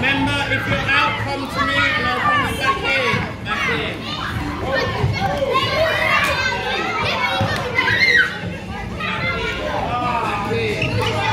Remember, if you're out, come to me and I'll bring you back here. Back here. Oh. Oh. Back in.